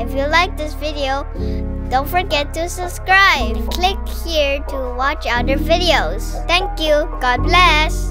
If you like this video, don't forget to subscribe. Click here to watch other videos. Thank you. God bless.